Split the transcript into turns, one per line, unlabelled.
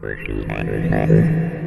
Squishy